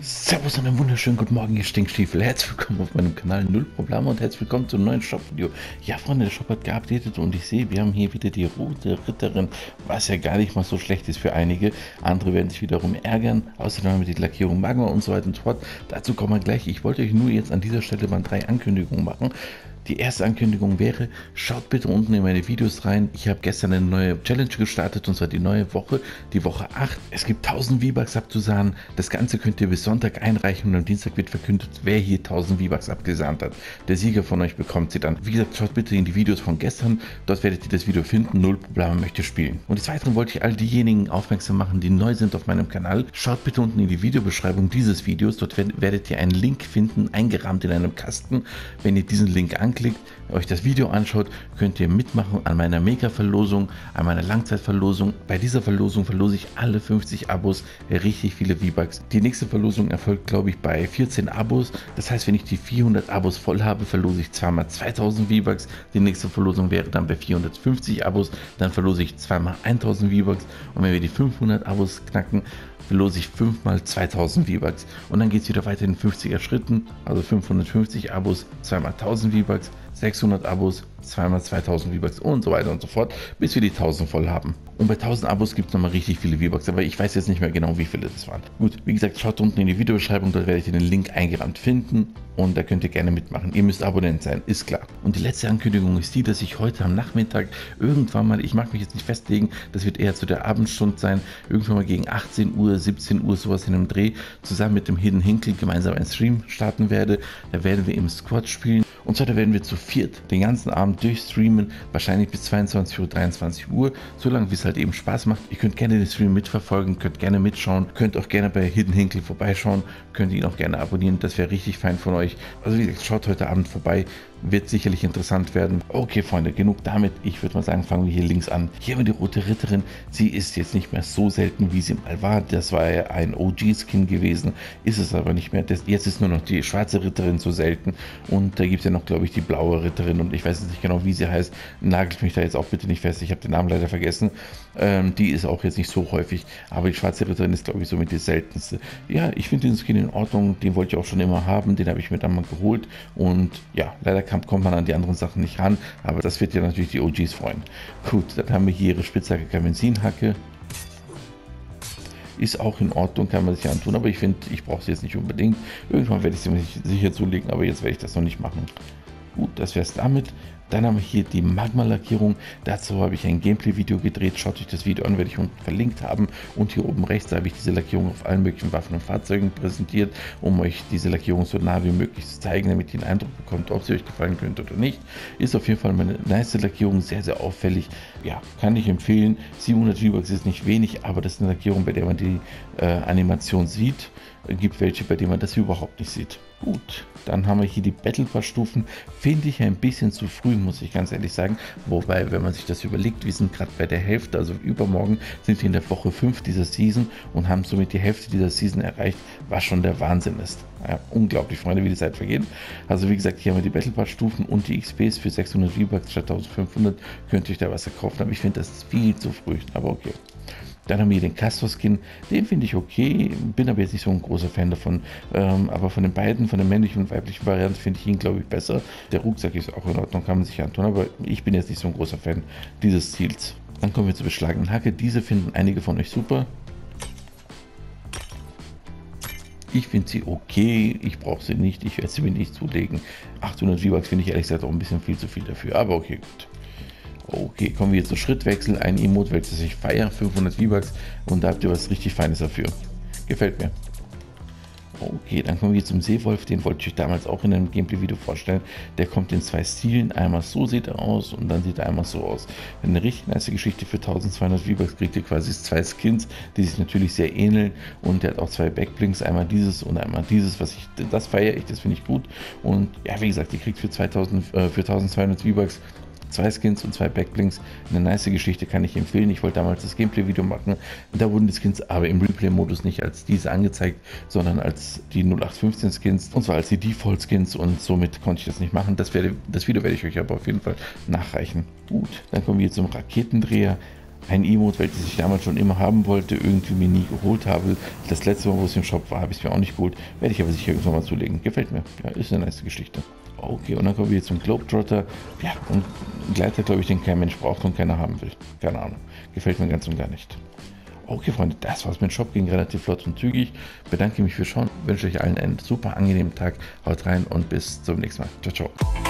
Servus und einen wunderschönen guten Morgen, ihr Stinkstiefel. Herzlich willkommen auf meinem Kanal Null Probleme und herzlich willkommen zum neuen Shop-Video. Ja, Freunde, der Shop hat geupdatet und ich sehe, wir haben hier wieder die rote Ritterin, was ja gar nicht mal so schlecht ist für einige. Andere werden sich wiederum ärgern. Außerdem haben wir die Lackierung Magma und so weiter und so fort. Dazu kommen wir gleich. Ich wollte euch nur jetzt an dieser Stelle mal drei Ankündigungen machen. Die erste Ankündigung wäre, schaut bitte unten in meine Videos rein. Ich habe gestern eine neue Challenge gestartet und zwar die neue Woche, die Woche 8. Es gibt 1000 V-Bucks abzusahnen. Das Ganze könnt ihr bis Sonntag einreichen und am Dienstag wird verkündet, wer hier 1000 V-Bucks abgesahnt hat. Der Sieger von euch bekommt sie dann. Wie gesagt, schaut bitte in die Videos von gestern. Dort werdet ihr das Video finden. Null Probleme möchte spielen. Und des Weiteren wollte ich all diejenigen aufmerksam machen, die neu sind auf meinem Kanal. Schaut bitte unten in die Videobeschreibung dieses Videos. Dort werdet ihr einen Link finden, eingerahmt in einem Kasten. Wenn ihr diesen Link anklickt, anklickt, euch das Video anschaut, könnt ihr mitmachen an meiner Mega-Verlosung, an meiner Langzeitverlosung. Bei dieser Verlosung verlose ich alle 50 Abos richtig viele V-Bucks. Die nächste Verlosung erfolgt, glaube ich, bei 14 Abos. Das heißt, wenn ich die 400 Abos voll habe, verlose ich zweimal 2000 V-Bucks. Die nächste Verlosung wäre dann bei 450 Abos, dann verlose ich zweimal 1000 V-Bucks. Und wenn wir die 500 Abos knacken, verlose ich 5 mal 2000 V-Bucks. Und dann geht es wieder weiter in 50er Schritten, also 550 Abos, 2 mal 1000 V-Bucks, 600 Abos, zweimal 2000 V-Bucks und so weiter und so fort, bis wir die 1000 voll haben. Und bei 1000 Abos gibt es nochmal richtig viele V-Bucks, aber ich weiß jetzt nicht mehr genau, wie viele das waren. Gut, wie gesagt, schaut unten in die Videobeschreibung, dort werdet ihr den Link eingerammt finden und da könnt ihr gerne mitmachen. Ihr müsst Abonnent sein, ist klar. Und die letzte Ankündigung ist die, dass ich heute am Nachmittag irgendwann mal, ich mag mich jetzt nicht festlegen, das wird eher zu der Abendstunde sein, irgendwann mal gegen 18 Uhr, 17 Uhr, sowas in einem Dreh, zusammen mit dem Hidden Hinkel gemeinsam einen Stream starten werde. Da werden wir im Squad spielen und da werden wir zu viert den ganzen Abend durchstreamen, wahrscheinlich bis 22 Uhr, 23 Uhr, so wie es halt eben Spaß macht. Ihr könnt gerne den Stream mitverfolgen, könnt gerne mitschauen, könnt auch gerne bei Hidden Hinkel vorbeischauen, könnt ihn auch gerne abonnieren, das wäre richtig fein von euch. Also wie gesagt, schaut heute Abend vorbei, wird sicherlich interessant werden. Okay, Freunde, genug damit. Ich würde mal sagen, fangen wir hier links an. Hier haben wir die rote Ritterin. Sie ist jetzt nicht mehr so selten, wie sie mal war. Das war ja ein OG-Skin gewesen, ist es aber nicht mehr. Das, jetzt ist nur noch die schwarze Ritterin so selten. Und da gibt es ja noch, glaube ich, die blaue Ritterin. Und ich weiß jetzt nicht genau, wie sie heißt. Nagelt mich da jetzt auch bitte nicht fest. Ich habe den Namen leider vergessen. Ähm, die ist auch jetzt nicht so häufig. Aber die schwarze Ritterin ist, glaube ich, somit die seltenste. Ja, ich finde den Skin in Ordnung. Den wollte ich auch schon immer haben. Den habe ich mir dann mal geholt. Und ja, leider kommt man an die anderen Sachen nicht ran, aber das wird ja natürlich die OGs freuen. Gut, dann haben wir hier ihre Spitzhacke Kaminsinhacke. Ist auch in Ordnung, kann man sich antun, aber ich finde, ich brauche sie jetzt nicht unbedingt. Irgendwann werde ich sie mir sicher zulegen, aber jetzt werde ich das noch nicht machen. Gut, das wäre es damit. Dann haben wir hier die Magma-Lackierung. Dazu habe ich ein Gameplay-Video gedreht. Schaut euch das Video an, werde ich unten verlinkt haben. Und hier oben rechts habe ich diese Lackierung auf allen möglichen Waffen und Fahrzeugen präsentiert, um euch diese Lackierung so nah wie möglich zu zeigen, damit ihr einen Eindruck bekommt, ob sie euch gefallen könnte oder nicht. Ist auf jeden Fall eine nice Lackierung, sehr, sehr auffällig. Ja, kann ich empfehlen. 700 V-Bucks ist nicht wenig, aber das ist eine Lackierung, bei der man die äh, Animation sieht. Es gibt welche, bei denen man das überhaupt nicht sieht. Gut, dann haben wir hier die Battle Pass Stufen. Finde ich ein bisschen zu früh, muss ich ganz ehrlich sagen. Wobei, wenn man sich das überlegt, wir sind gerade bei der Hälfte, also übermorgen sind wir in der Woche 5 dieser Season und haben somit die Hälfte dieser Season erreicht, was schon der Wahnsinn ist. Ja, unglaublich, Freunde, wie die Zeit vergeht. Also wie gesagt, hier haben wir die Battle Pass Stufen und die XPs für 600 V-Bucks statt 1500. Könnt ihr euch da was kaufen, aber ich finde das viel zu früh. Aber okay. Dann haben wir den Castor-Skin, den finde ich okay, bin aber jetzt nicht so ein großer Fan davon. Ähm, aber von den beiden, von der männlichen und weiblichen Variante, finde ich ihn, glaube ich, besser. Der Rucksack ist auch in Ordnung, kann man sich antun, aber ich bin jetzt nicht so ein großer Fan dieses Ziels. Dann kommen wir zur beschlagenen Hacke. Diese finden einige von euch super. Ich finde sie okay, ich brauche sie nicht, ich werde sie mir nicht zulegen. 800 V-Bucks finde ich ehrlich gesagt auch ein bisschen viel zu viel dafür, aber okay, gut. Okay, kommen wir zu Schrittwechsel. Ein Emote, welches ich feiere, 500 V-Bucks und da habt ihr was richtig Feines dafür. Gefällt mir. Okay, dann kommen wir zum Seewolf, den wollte ich euch damals auch in einem Gameplay-Video vorstellen. Der kommt in zwei Stilen, einmal so sieht er aus und dann sieht er einmal so aus. Eine richtig nice Geschichte für 1200 V-Bucks kriegt ihr quasi zwei Skins, die sich natürlich sehr ähneln und der hat auch zwei Backblinks, einmal dieses und einmal dieses, was ich, das feiere ich, das finde ich gut und ja, wie gesagt, ihr kriegt für 2000, äh, für 1200 V-Bucks Zwei Skins und zwei Backblinks. Eine nice Geschichte kann ich empfehlen. Ich wollte damals das Gameplay-Video machen. Da wurden die Skins aber im Replay-Modus nicht als diese angezeigt, sondern als die 0815 Skins. Und zwar als die Default-Skins und somit konnte ich das nicht machen. Das, werde, das Video werde ich euch aber auf jeden Fall nachreichen. Gut, dann kommen wir zum Raketendreher. Ein Emote, welches ich damals schon immer haben wollte, irgendwie mir nie geholt habe. Das letzte Mal, wo es im Shop war, habe ich es mir auch nicht geholt. Werde ich aber sicher irgendwann mal zulegen. Gefällt mir. Ja, ist eine nice Geschichte. Okay, und dann kommen wir zum Globetrotter. Ja, und Gleiter, glaube ich, den kein Mensch braucht und keiner haben will. Keine Ahnung. Gefällt mir ganz und gar nicht. Okay, Freunde, das war's mit dem Shop. Ging relativ flott und zügig. Bedanke mich fürs Schauen. Wünsche euch allen einen super angenehmen Tag. Haut rein und bis zum nächsten Mal. Ciao, ciao.